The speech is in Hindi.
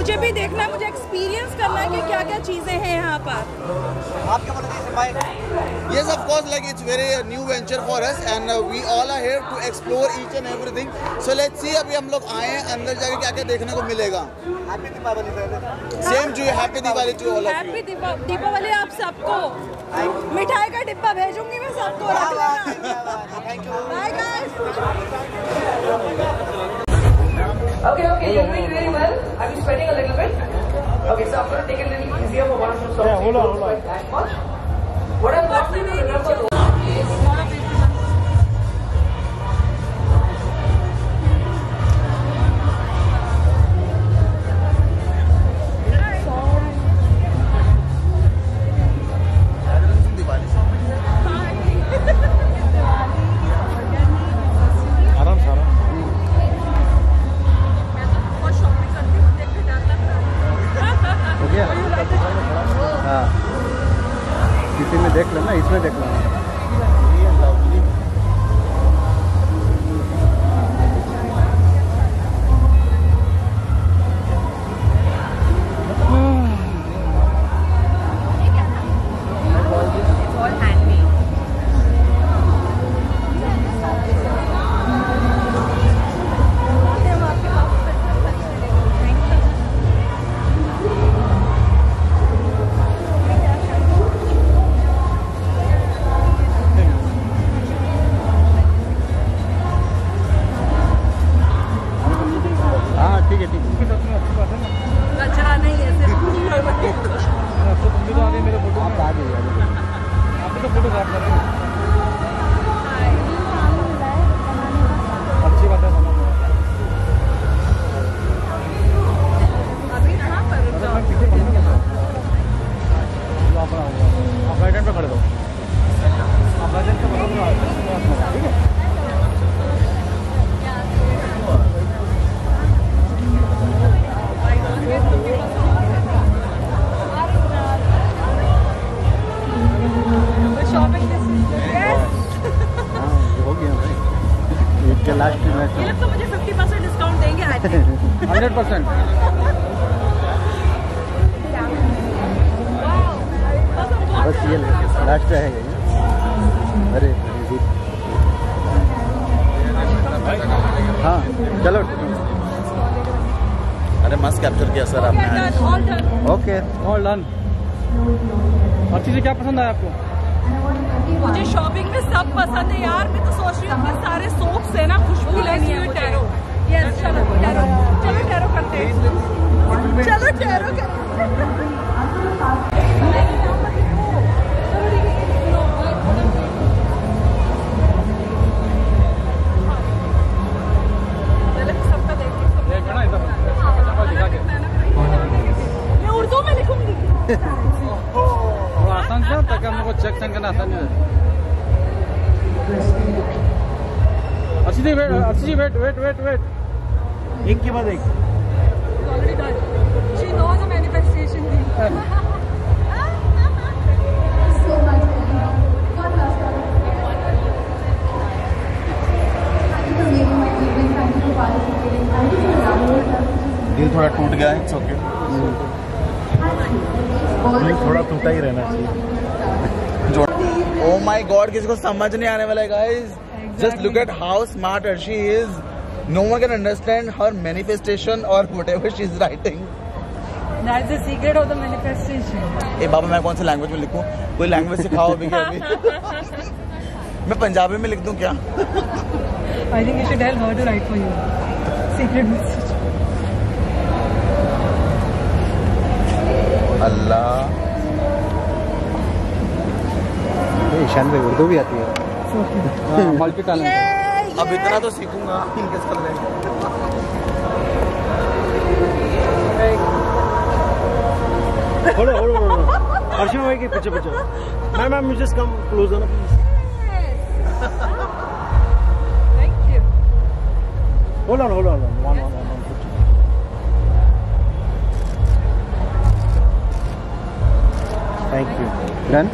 मुझे भी देखना है मुझे एक्सपीरियंस करना है कि क्या क्या चीज़ें हैं यहाँ पर। आप क्या बोलोगे Yes, of course, like it's very uh, new venture for us and uh, we all are here to explore each and everything. So let's see अभी हम लोग आए हैं अंदर जाके क्या क्या देखने को मिलेगा। हैप्पी दीपावली पहले same to happy Diwali to all of you happy Deepa Deepavali आप सबको। मिठाई का डिब्बा भेजूँगी मैं सबको thank you bye guys Okay, okay, you're doing really well. Are you sweating a little bit? Okay, so I'm going to take it a little easier for one or two songs. Yeah, hold on, hold on. That much. What I want you to remember हो। किसी में देख लेना इसमें देख लेना। लास्ट ये लोग तो मुझे 50% डिस्काउंट देंगे आज हंड्रेड परसेंट बस ये लास्ट है ये अरे हाँ चलो। अरे मस्त कैप्चर किया सर आपने। आज। All done okay all done अच्छी से क्या पसंद आया आपको? में सब पसंद है यार मैं तो सोच रही हूँ सारे सोप से ना खुशबू लेनी है यस चलो टैरो चलो टैरो करते हैं। चलो टैरो करते उर्दू में लिखूँगी। आसान से ताकि हम चेक आसान हो। अच्छी जी वेट अच्छी जी वेट वेट वेट वेट एक के बाद एक। Thing. दिल थोड़ा टूट गया है ओके थोड़ा टूटा ही रहना चाहिए। ओ माय गॉड किसी को समझ नहीं आने वाला है guys just look at how smart Arshi is no one can understand her manifestation और whatever she is writing That's the secret of the manifestation. ए बाबा मैं कौन सी लैंग्वेज में लिखूं? कोई लैंग्वेज सिखाओ अभी क्या अभी? मैं पंजाबी में लिख दूँ क्या? I think you should tell her to write for you. Secret message. ये ईशान भाई उर्दू भी आती है। मल्टी टैलेंट अब इतना तो सीखूँगा होल्ड होल्ड होल्ड अर्शिमा भाई के पीछे पीछे। मैम मैम मुझे कम क्लोज ना Thank you. Hold on hold on one one one thank you done